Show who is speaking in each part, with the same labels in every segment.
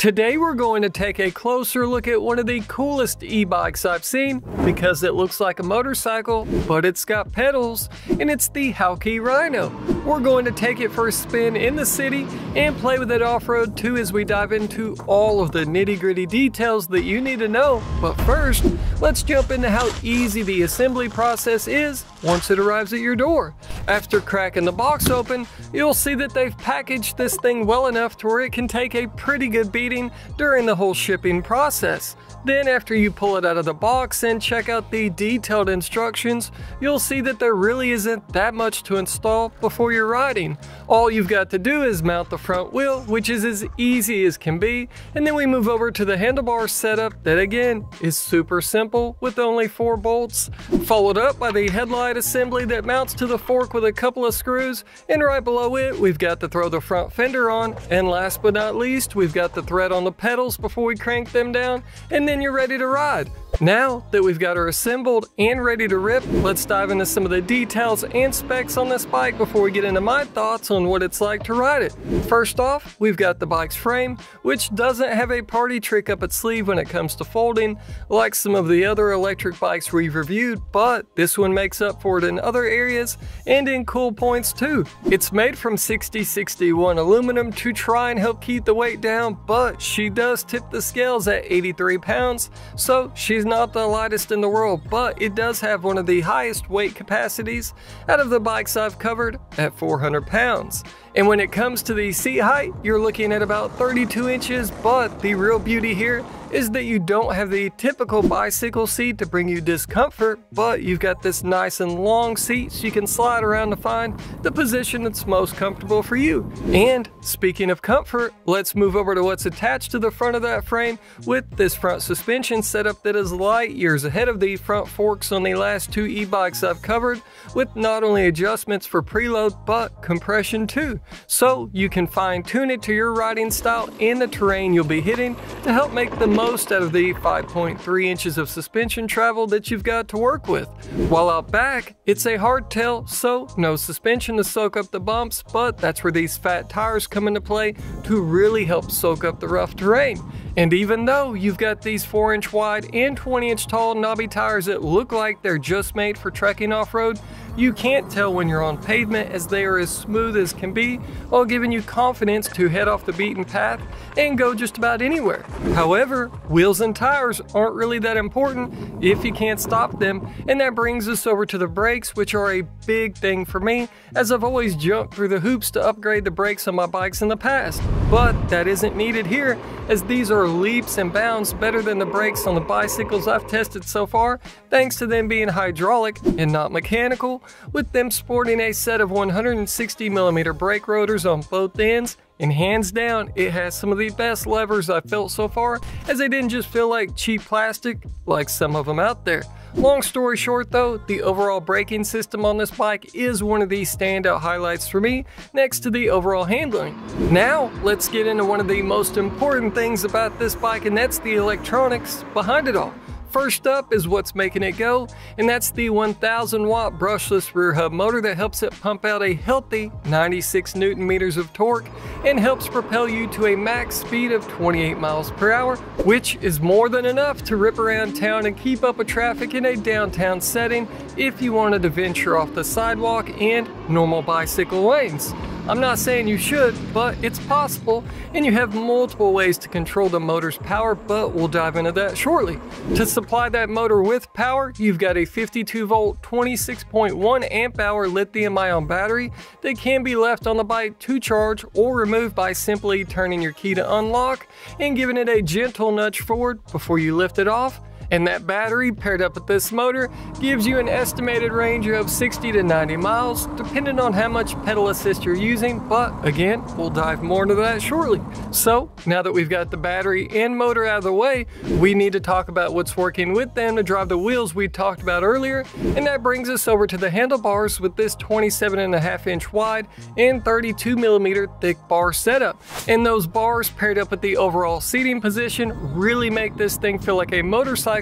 Speaker 1: Today we're going to take a closer look at one of the coolest e-bikes I've seen because it looks like a motorcycle, but it's got pedals, and it's the Haoqi Rhino. We're going to take it for a spin in the city and play with it off-road too as we dive into all of the nitty-gritty details that you need to know. But first, let's jump into how easy the assembly process is once it arrives at your door. After cracking the box open, you'll see that they've packaged this thing well enough to where it can take a pretty good beating during the whole shipping process. Then after you pull it out of the box and check out the detailed instructions, you'll see that there really isn't that much to install before you're riding. All you've got to do is mount the front wheel, which is as easy as can be, and then we move over to the handlebar setup that again is super simple with only four bolts, followed up by the headlight assembly that mounts to the fork with a couple of screws, and right below it we've got to throw the front fender on, and last but not least we've got the on the pedals before we crank them down, and then you're ready to ride. Now that we've got her assembled and ready to rip, let's dive into some of the details and specs on this bike before we get into my thoughts on what it's like to ride it. First off, we've got the bike's frame, which doesn't have a party trick up its sleeve when it comes to folding, like some of the other electric bikes we've reviewed, but this one makes up for it in other areas and in cool points too. It's made from 6061 aluminum to try and help keep the weight down, but she does tip the scales at 83 pounds, so she's not the lightest in the world, but it does have one of the highest weight capacities out of the bikes I've covered at 400 pounds. And when it comes to the seat height, you're looking at about 32 inches, but the real beauty here is that you don't have the typical bicycle seat to bring you discomfort, but you've got this nice and long seat so you can slide around to find the position that's most comfortable for you. And speaking of comfort, let's move over to what's attached to the front of that frame with this front suspension setup that is light years ahead of the front forks on the last two e-bikes I've covered, with not only adjustments for preload, but compression too. So you can fine tune it to your riding style and the terrain you'll be hitting to help make the most out of the 5.3 inches of suspension travel that you've got to work with. While out back, it's a hardtail, so no suspension to soak up the bumps, but that's where these fat tires come into play to really help soak up the rough terrain. And even though you've got these 4 inch wide and 20 inch tall knobby tires that look like they're just made for trekking off-road, you can't tell when you're on pavement as they are as smooth as can be while giving you confidence to head off the beaten path and go just about anywhere. However, wheels and tires aren't really that important if you can't stop them and that brings us over to the brakes which are a big thing for me as I've always jumped through the hoops to upgrade the brakes on my bikes in the past. But that isn't needed here as these are leaps and bounds better than the brakes on the bicycles I've tested so far thanks to them being hydraulic and not mechanical with them sporting a set of 160mm brake rotors on both ends and hands down, it has some of the best levers I've felt so far, as they didn't just feel like cheap plastic like some of them out there. Long story short though, the overall braking system on this bike is one of the standout highlights for me, next to the overall handling. Now, let's get into one of the most important things about this bike, and that's the electronics behind it all. First up is what's making it go, and that's the 1000 watt brushless rear hub motor that helps it pump out a healthy 96 newton meters of torque and helps propel you to a max speed of 28 miles per hour, which is more than enough to rip around town and keep up with traffic in a downtown setting if you wanted to venture off the sidewalk and normal bicycle lanes. I'm not saying you should, but it's possible, and you have multiple ways to control the motor's power, but we'll dive into that shortly. To supply that motor with power, you've got a 52 volt, 26.1 amp hour lithium ion battery that can be left on the bike to charge or removed by simply turning your key to unlock and giving it a gentle nudge forward before you lift it off and that battery paired up with this motor gives you an estimated range of 60 to 90 miles, depending on how much pedal assist you're using, but again, we'll dive more into that shortly. So now that we've got the battery and motor out of the way, we need to talk about what's working with them to drive the wheels we talked about earlier, and that brings us over to the handlebars with this 27 and a half inch wide and 32 millimeter thick bar setup. And those bars paired up with the overall seating position really make this thing feel like a motorcycle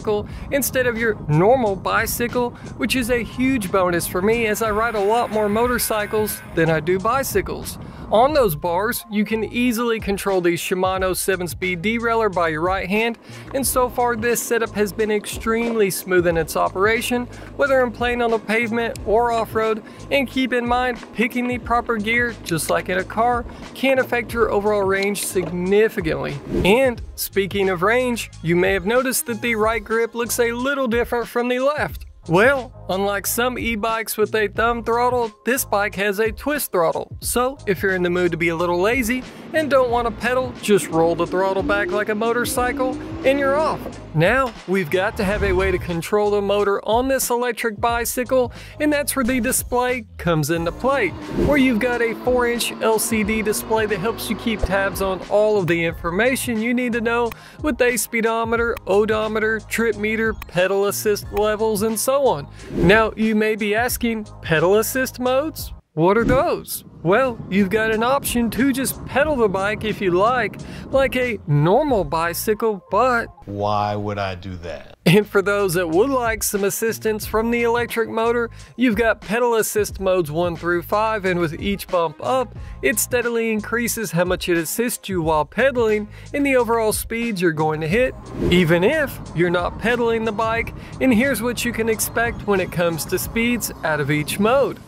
Speaker 1: instead of your normal bicycle, which is a huge bonus for me as I ride a lot more motorcycles than I do bicycles. On those bars, you can easily control the Shimano 7-speed derailleur by your right hand, and so far this setup has been extremely smooth in its operation, whether I'm playing on the pavement or off-road, and keep in mind, picking the proper gear, just like in a car, can affect your overall range significantly. And speaking of range, you may have noticed that the right grip looks a little different from the left. Well, unlike some e-bikes with a thumb throttle, this bike has a twist throttle. So if you're in the mood to be a little lazy and don't want to pedal, just roll the throttle back like a motorcycle and you're off. Now, we've got to have a way to control the motor on this electric bicycle and that's where the display comes into play. Where you've got a 4-inch LCD display that helps you keep tabs on all of the information you need to know with a speedometer, odometer, trip meter, pedal assist levels, and so on. Now, you may be asking, pedal assist modes? What are those? Well, you've got an option to just pedal the bike if you like, like a normal bicycle, but
Speaker 2: why would I do that?
Speaker 1: And for those that would like some assistance from the electric motor, you've got pedal assist modes 1 through 5 and with each bump up, it steadily increases how much it assists you while pedaling and the overall speeds you're going to hit, even if you're not pedaling the bike, and here's what you can expect when it comes to speeds out of each mode.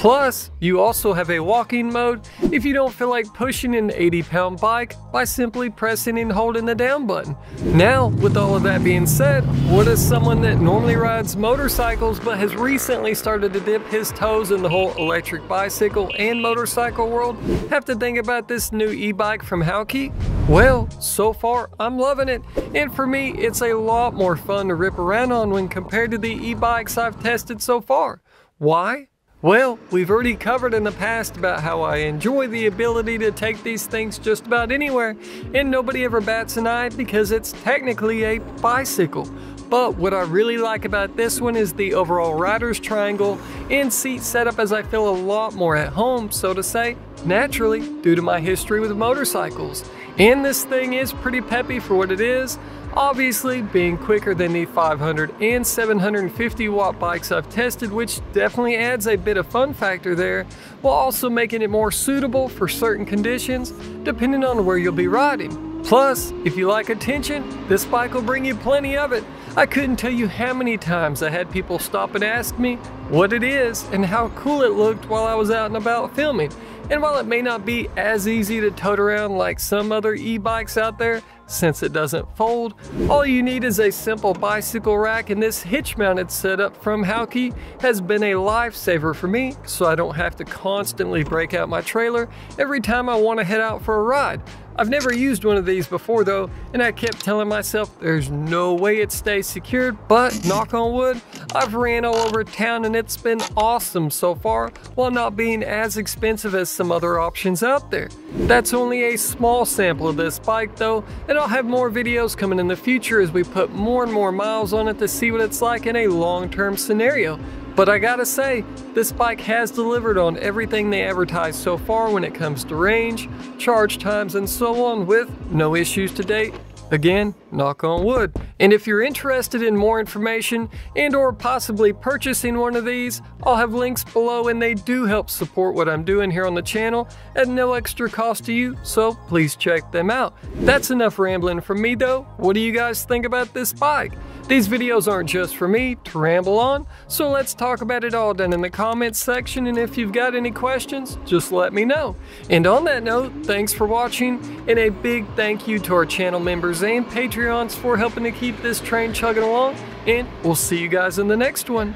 Speaker 1: Plus, you also have a walking mode if you don't feel like pushing an 80 pound bike by simply pressing and holding the down button. Now, with all of that being said, what does someone that normally rides motorcycles but has recently started to dip his toes in the whole electric bicycle and motorcycle world have to think about this new e-bike from Haoqi? Well, so far I'm loving it, and for me it's a lot more fun to rip around on when compared to the e-bikes I've tested so far. Why? Well, we've already covered in the past about how I enjoy the ability to take these things just about anywhere, and nobody ever bats an eye because it's technically a bicycle. But what I really like about this one is the overall rider's triangle and seat setup as I feel a lot more at home, so to say, naturally, due to my history with motorcycles. And this thing is pretty peppy for what it is, obviously being quicker than the 500 and 750 watt bikes I've tested, which definitely adds a bit of fun factor there, while also making it more suitable for certain conditions, depending on where you'll be riding. Plus, if you like attention, this bike will bring you plenty of it. I couldn't tell you how many times I had people stop and ask me what it is and how cool it looked while I was out and about filming. And while it may not be as easy to tote around like some other e-bikes out there, since it doesn't fold, all you need is a simple bicycle rack and this hitch-mounted setup from Haoqi has been a lifesaver for me so I don't have to constantly break out my trailer every time I want to head out for a ride. I've never used one of these before though, and I kept telling myself there's no way it stays secured, but knock on wood, I've ran all over town and it's been awesome so far, while not being as expensive as some other options out there. That's only a small sample of this bike though, and I'll have more videos coming in the future as we put more and more miles on it to see what it's like in a long-term scenario. But I gotta say, this bike has delivered on everything they advertised so far when it comes to range, charge times, and so on with no issues to date. Again, knock on wood. And if you're interested in more information and or possibly purchasing one of these, I'll have links below and they do help support what I'm doing here on the channel at no extra cost to you, so please check them out. That's enough rambling from me though. What do you guys think about this bike? These videos aren't just for me to ramble on, so let's talk about it all down in the comments section and if you've got any questions, just let me know. And on that note, thanks for watching and a big thank you to our channel members and Patreons for helping to keep this train chugging along and we'll see you guys in the next one.